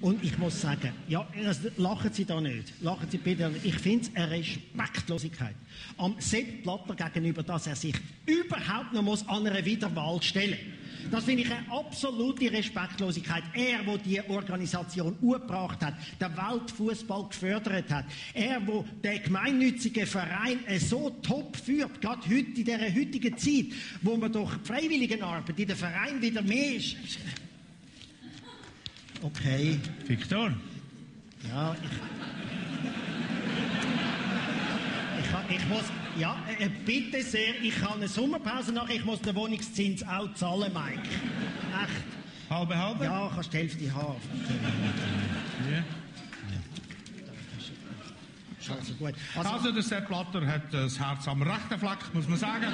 Und ich muss sagen, ja, lachen Sie da nicht. Lachen Sie bitte. Ich finde es eine Respektlosigkeit. Am Sepp Blatter gegenüber, dass er sich überhaupt noch muss an einer Wiederwahl stellen. Das finde ich eine absolute Respektlosigkeit. Er, wo die Organisation urgebracht hat, den Weltfußball gefördert hat, er, wo den gemeinnützigen Verein so top führt, gerade heute in dieser heutigen Zeit, wo man durch Freiwilligenarbeit in den Verein wieder mehr ist. Okay. Viktor? Ja, ich. Ich, ich muss. Ja, äh, bitte sehr, ich habe eine Sommerpause nach, ich muss den Wohnungszins auch zahlen, Mike. Echt. Halbe, halbe? Ja, kannst die Hälfte haben. Ja. Also gut. Also, also der Sepp Blatter hat das Herz am rechten Fleck, muss man sagen.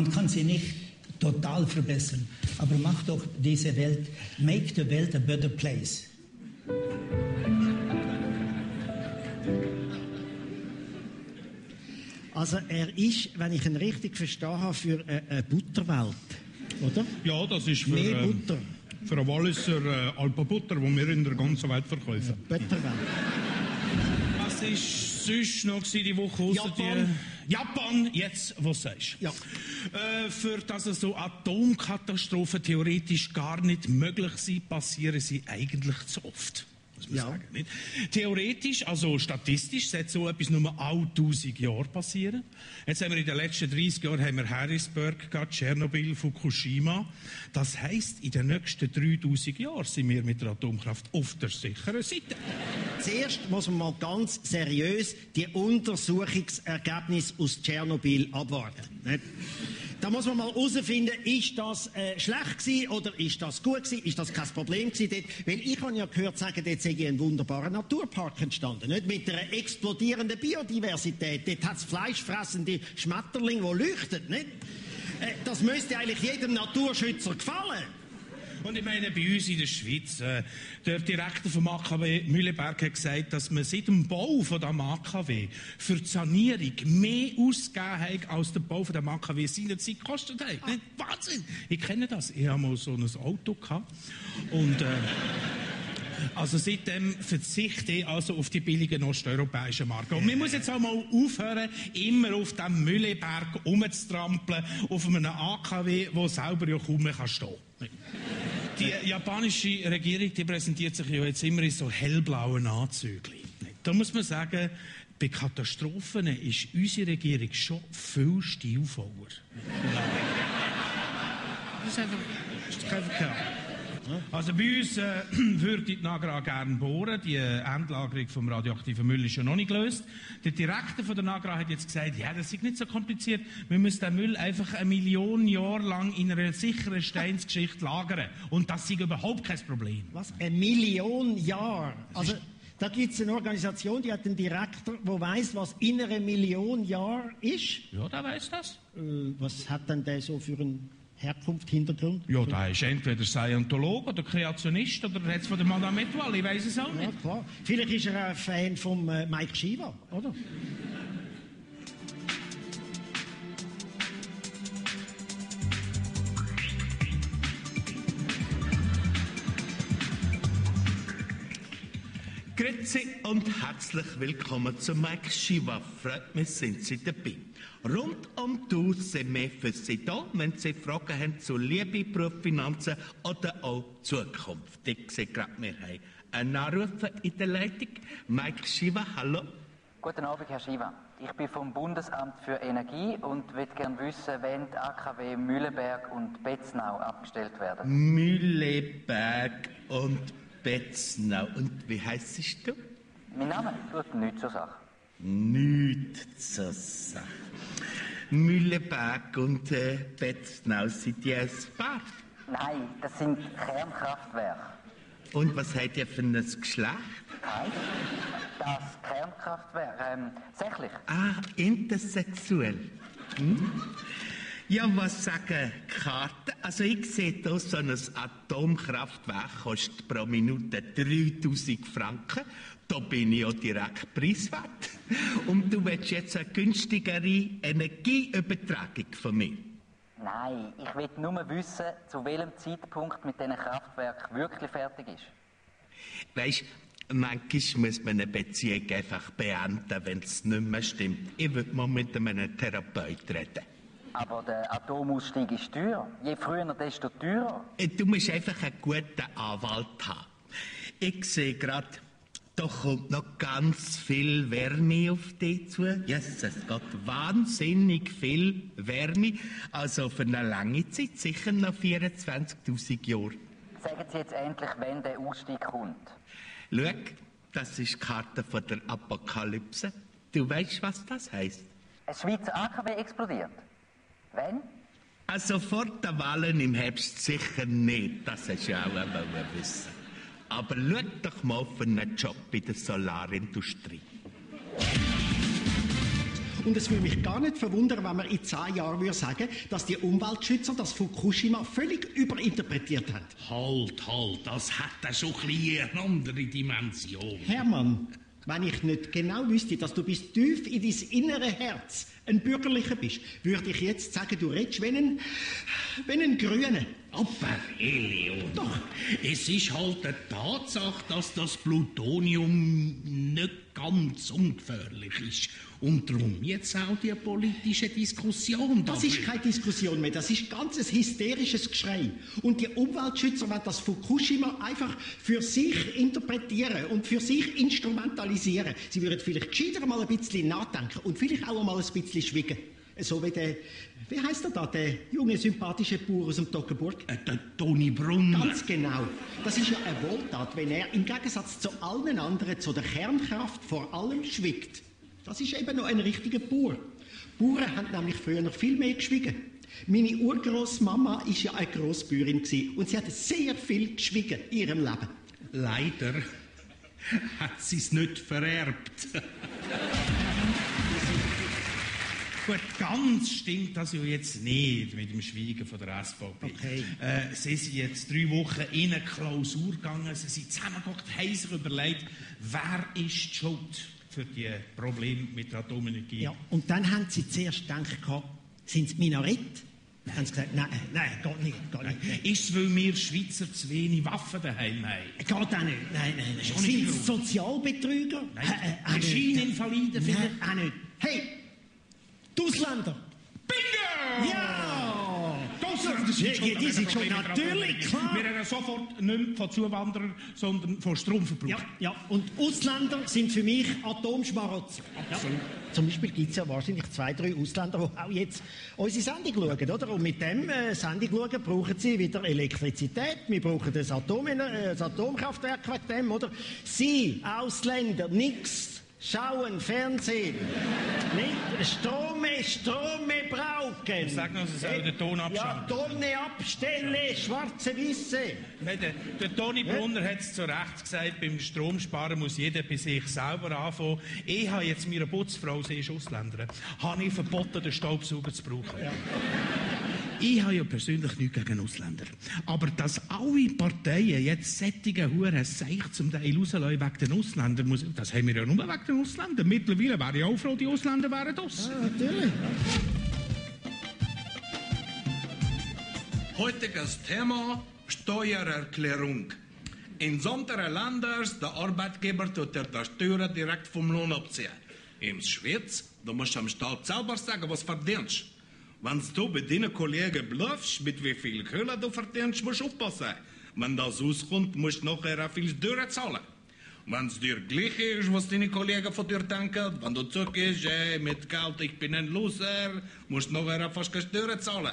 Man kann sie nicht total verbessern, aber mach doch diese Welt, make the Welt a better place. Also er ist, wenn ich ihn richtig verstanden habe, für eine, eine Butterwelt, oder? Ja, das ist für, Mehr äh, Butter. für eine Walliser äh, Alpenbutter, die wir in der ganzen Welt verkaufen. Butterwelt. Was ist sonst noch die Woche ausser Japan. Die Japan, jetzt, was sagst du? Ja. Äh, für dass so Atomkatastrophen theoretisch gar nicht möglich sind, passieren sie eigentlich zu oft. Muss man Ja. sagen, nicht? Theoretisch, also statistisch, sollte so etwas nur alle 1000 Jahre passieren. Jetzt haben wir in den letzten 30 Jahren haben wir Harrisburg gehabt, Tschernobyl, Fukushima. Das heisst, in den nächsten 3000 Jahren sind wir mit der Atomkraft auf der sicheren Seite. Zuerst muss man mal ganz seriös die Untersuchungsergebnisse aus Tschernobyl abwarten. Nicht? Da muss man mal herausfinden, ist das äh, schlecht gewesen oder ist das gut gewesen, ist das kein Problem gewesen dort? Weil ich habe ja gehört sagen, dort sei ein wunderbarer Naturpark entstanden, nicht? Mit einer explodierenden Biodiversität. Dort hat es fleischfressende Schmetterlinge, die leuchten, nicht? Äh, das müsste eigentlich jedem Naturschützer gefallen. Und ich meine, bei uns in der Schweiz, äh, der Direktor vom AKW Mühleberg hat gesagt, dass man seit dem Bau von dem AKW für die Sanierung mehr ausgegeben hat, als der Bau von dem AKW seinerzeit gekostet hat. Nicht? Wahnsinn! Ich kenne das. Ich habe mal so ein Auto gehabt. Und, äh, also seitdem verzichte ich also auf die billigen osteuropäischen Marken. Und man muss jetzt auch mal aufhören, immer auf dem Mülleberg rumzutrampeln, auf einem AKW, wo selber ja kaum mehr kann stehen Die japanische Regierung, die präsentiert sich ja jetzt immer in so hellblauen Anzügen. Da muss man sagen, bei Katastrophen ist unsere Regierung schon viel stilvoller. Das ist einfach, das ist kein Verkehr. Also bei uns äh, würde die Nagra gerne bohren. Die äh, Endlagerung vom radioaktiven Müll ist ja noch nicht gelöst. Der Direktor von der Nagra hat jetzt gesagt, ja, das ist nicht so kompliziert. Wir müssen den Müll einfach eine Million Jahre lang in einer sicheren Steinsgeschichte lagern. Und das ist überhaupt kein Problem. Was? Eine Million Jahre? Also, da gibt es eine Organisation, die hat einen Direktor, der weiß, was in einer Million Jahre ist. Ja, der weiß das. Äh, was hat denn der so für einen Herkunft, Hintergrund? Ja, der ist entweder Scientolog oder Kreationist oder hat es von der Madame Etoile, ich weiß es auch Ja, nicht. klar. Vielleicht ist er ein Fan von äh, Mike Shiva, oder? Und herzlich willkommen zu Mike Shiva. Freut mich, sind Sie dabei. Rund um die sind wir für Sie da, wenn Sie Fragen haben zu Liebe, Beruf, Finanzen oder auch Zukunft. Ich sehe gerade, wir haben einen Anrufer in der Leitung. Mike Shiva, hallo. Guten Abend, Herr Schiva. Ich bin vom Bundesamt für Energie und würde gerne wissen, wann die AKW Mühleberg und Betznau abgestellt werden. Mühleberg und Betznau. Und wie heisst du? Mein Name tut nichts zur Sache. Nichts zur Sache. Mühleberg und äh, Betznau sind die ein Paar. Nein, das sind Kernkraftwerke. Und was habt ihr für ein Geschlecht? Nein, das Kernkraftwerk, ähm, sächlich. Ah, intersexuell. Hm? Ja, was sagen die Karten? Also ich sehe hier so ein Atomkraftwerk kostet pro Minute 3000 Franken. Da bin ich ja direkt preiswert. Und du willst jetzt eine günstigere Energieübertragung von mir. Nein, ich will nur wissen, zu welchem Zeitpunkt mit diesen Kraftwerken wirklich fertig ist. Weisst, manchmal muss man eine Beziehung einfach beenden, wenn es nicht mehr stimmt. Ich würde mal mit einem Therapeut reden. Aber der Atomausstieg ist teuer. Je früher, desto teurer. Äh, Du musst einfach einen guten Anwalt haben. Ich sehe gerade, da kommt noch ganz viel Wärme auf dich zu. Yes, es geht wahnsinnig viel Wärme. Also für eine lange Zeit, sicher noch 24.000 Jahre. Sagen Sie jetzt endlich, wenn der Ausstieg kommt. Schau, das ist die Karte von der Apokalypse. Du weißt, was das heißt? Ein Schweizer AKW explodiert. Wenn? Also vor den Wahlen im Herbst sicher nicht, das hast du ja auch wissen. Aber schau doch mal für einen Job bei der Solarindustrie. Und es würde mich gar nicht verwundern, wenn man in zehn Jahren würde sagen, dass die Umweltschützer das Fukushima völlig überinterpretiert haben. Halt, halt, das hat schon ein bisschen eine andere Dimension. Hermann, wenn ich nicht genau wüsste, dass du bis tief in dein innere Herz ein Bürgerlicher bist, würde ich jetzt sagen, du redest wie ein, wie ein Grüner. Aber Helion, Doch. es ist halt eine Tatsache, dass das Plutonium nicht ganz ungefährlich ist. Und darum jetzt auch die politische Diskussion. Das ist keine Diskussion mehr, das ist ganz ein hysterisches Geschrei. Und die Umweltschützer werden das Fukushima einfach für sich interpretieren und für sich instrumentalisieren. Sie würden vielleicht gescheiter mal ein bisschen nachdenken und vielleicht auch mal ein bisschen schwiegen. So wie der, wie heißt er da, der junge, sympathische Bauer aus dem Toggenburg? Äh, der Toni Brunner. Ganz genau. Das ist ja eine Wohltat, wenn er im Gegensatz zu allen anderen zu der Kernkraft vor allem schwiegt. Das ist eben noch ein richtiger Bauer. Bauern haben nämlich früher noch viel mehr geschwiegen. Meine Urgroßmama ist ja eine Grossbäuerin und sie hat sehr viel geschwiegen in ihrem Leben. Leider hat sie es nicht vererbt. Gut, ganz stimmt das ja jetzt nicht mit dem Schweigen von der SVP. Okay. Äh, sie sind jetzt drei Wochen in eine Klausur gegangen, sie sind zusammengeguckt, haben sich überlegt, wer ist die Schuld für die Probleme mit der Atomenergie. Ja, und dann haben sie zuerst gedacht, sind es Minarett? Dann haben sie gesagt, nein, nein, geht nicht, geht nicht. Ist es, weil wir Schweizer zu wenig Waffen daheim haben? Geht auch nicht. Nein, nein, nein. Sind es Sozialbetrüger? Nein. Äh, äh. Maschineninvaliden Nein, auch nicht. Hey, Ausländer. Bingo! Ja! Das ist Ja, die sind schon natürlich, klar. Wir reden sofort nicht mehr von Zuwanderern, sondern von Stromverbrauch. Ja, ja, und Ausländer sind für mich Atomschmarotzer. Absolut. Ja. Zum Beispiel gibt es ja wahrscheinlich zwei, drei Ausländer, die auch jetzt unsere Sendung schauen, oder? Und mit dem äh, Sendung schauen brauchen sie wieder Elektrizität, wir brauchen das, Atom äh, das Atomkraftwerk wegen dem, oder? Sie, Ausländer, nix. Schauen, Fernsehen. Nicht Strome, Strome brauchen. Sag noch, sie sollen den Ton Ja, abschalten. Tonne abstellen, schwarze Wisse. Nein, Der, der Toni Brunner hat es zu Recht gesagt, beim Stromsparen muss jeder bei sich selber anfangen. Ich habe jetzt meiner Putzfrau, sie ist Ausländerin, habe ich verboten, den Staubsauger zu brauchen. Ich habe ja persönlich nichts gegen Ausländer. Aber dass alle Parteien jetzt sättige Huren Seich zum Teil rauslassen wegen den Ausländern, muss, das haben wir ja nur wegen den Ausländern. Mittlerweile wäre ich auch froh, die Ausländer wären das. Natürlich. Heutiges Thema Steuererklärung. In anderen Ländern der Arbeitgeber tut er die Steuern direkt vom Lohn abziehen. In Schweiz, da musst du am Staat selber sagen, was du verdienst. Wenn du bei deinen Kollegen bluffst, mit wie viel Kohle du verdienst, musst du aufpassen. Wenn das rauskommt, musst du nachher auch viel zahlen. Wenn es dir gleich ist, was deine Kollegen von dir denken, wenn du zurückgehst, ey, mit Geld, ich bin ein Loser, musst du nachher auch fast keine Steuern zahlen.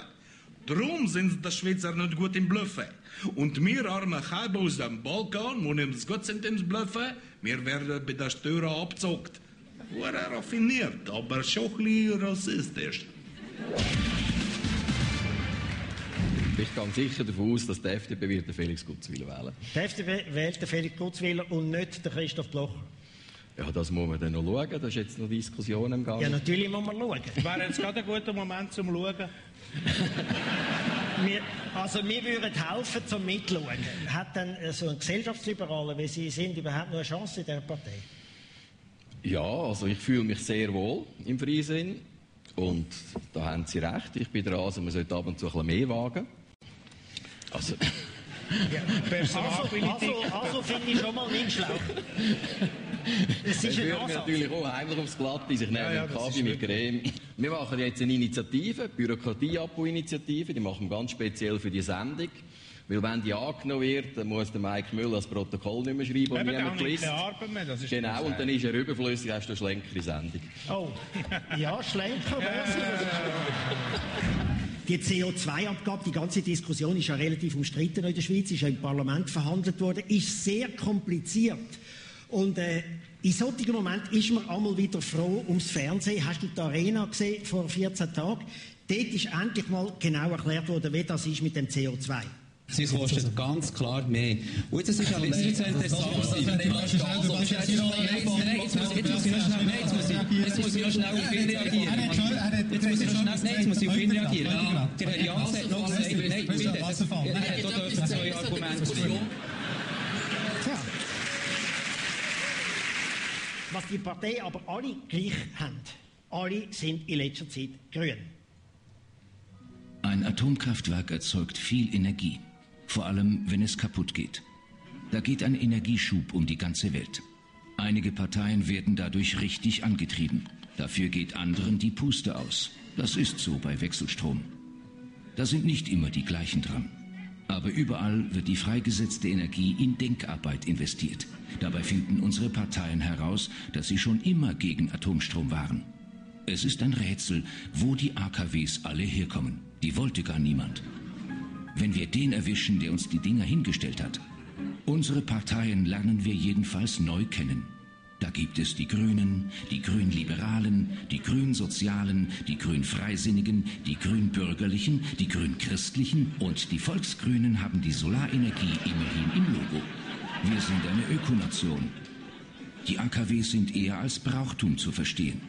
Darum sind die Schweizer nicht gut im Bluffen. Und wir armen Scheiben aus dem Balkan, die nicht gut sind ins Bluffen, wir werden bei der Steuern abgezockt. Wurde raffiniert, aber schon ein bisschen rassistisch. Ich gehe sicher davon aus, dass die FDP wird den Felix Gutzwil wählen. Die FDP wählt den Felix Kurzwiller und nicht den Christoph Bloch. Ja, das muss man dann noch schauen. Da ist jetzt noch Diskussion im Gang. Ja, natürlich muss man schauen. Wäre jetzt gerade ein guter Moment zum Schauen. Wir, also wir würden helfen zum Mitschauen. Hat denn so ein Gesellschaftsliberaler, wie Sie sind, überhaupt noch eine Chance in dieser Partei? Ja, also ich fühle mich sehr wohl im Freisinn. Und da haben Sie recht. Ich bin der Ansicht, man sollte ab und zu ein bisschen mehr wagen. Also, Also, also, also finde ich schon mal nicht schlau. Es Es ist ein Ansatz. natürlich auch heimlich aufs Glatte. Ich nehme Ja, ja, einen Kaffee mit Creme. Wir machen jetzt eine Initiative, Bürokratieabbau-Initiative. Die machen wir ganz speziell für die Sendung. Weil wenn die angenommen wird, dann muss der Mike Müller das Protokoll nicht mehr schreiben und niemand liest. mehr, das ist Genau, und dann ist er überflüssig, hast du eine schlänkere Sendung. Oh, ja, schlenker. Die CO2-Abgabe, die ganze Diskussion ist ja relativ umstritten in der Schweiz, ist ja im Parlament verhandelt worden, ist sehr kompliziert. Und äh, in solchen Momenten ist man einmal wieder froh ums Fernsehen. Hast du die Arena gesehen vor 14 Tagen? Dort ist endlich mal genau erklärt worden, wie das ist mit dem CO2. Sie kostet ganz klar mehr. Und das ist jetzt nicht so. interessant. Jetzt muss ich noch schnell, nein, jetzt muss ich, jetzt muss ich noch schnell auf ihn reagieren. Jetzt muss ich noch schnell, nein, jetzt muss ich auf ihn reagieren. Der Herr Jans hat noch gesagt, nein, bitte, er dürfen zwei Argumente. Tja. Was die Parteien aber alle gleich haben, alle sind in letzter Zeit grün. Ein Atomkraftwerk erzeugt viel Energie, vor allem wenn es kaputt geht. Da geht ein Energieschub um die ganze Welt. Einige Parteien werden dadurch richtig angetrieben. Dafür geht anderen die Puste aus. Das ist so bei Wechselstrom. Da sind nicht immer die gleichen dran. Aber überall wird die freigesetzte Energie in Denkarbeit investiert. Dabei finden unsere Parteien heraus, dass sie schon immer gegen Atomstrom waren. Es ist ein Rätsel, wo die AKWs alle herkommen. Die wollte gar niemand. Wenn wir den erwischen, der uns die Dinger hingestellt hat. Unsere Parteien lernen wir jedenfalls neu kennen. Da gibt es die Grünen, die Grünliberalen, die Grünsozialen, die Grünfreisinnigen, die Grünbürgerlichen, die Grünchristlichen und die Volksgrünen haben die Solarenergie immerhin im Logo. Wir sind eine Ökonation. Die AKWs sind eher als Brauchtum zu verstehen.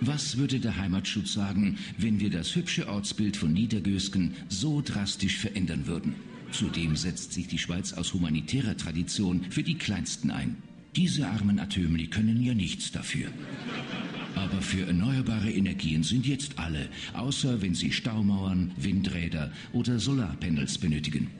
Was würde der Heimatschutz sagen, wenn wir das hübsche Ortsbild von Niedergösgen so drastisch verändern würden? Zudem setzt sich die Schweiz aus humanitärer Tradition für die Kleinsten ein. Diese armen Atömli können ja nichts dafür. Aber für erneuerbare Energien sind jetzt alle, außer wenn sie Staumauern, Windräder oder Solarpanels benötigen.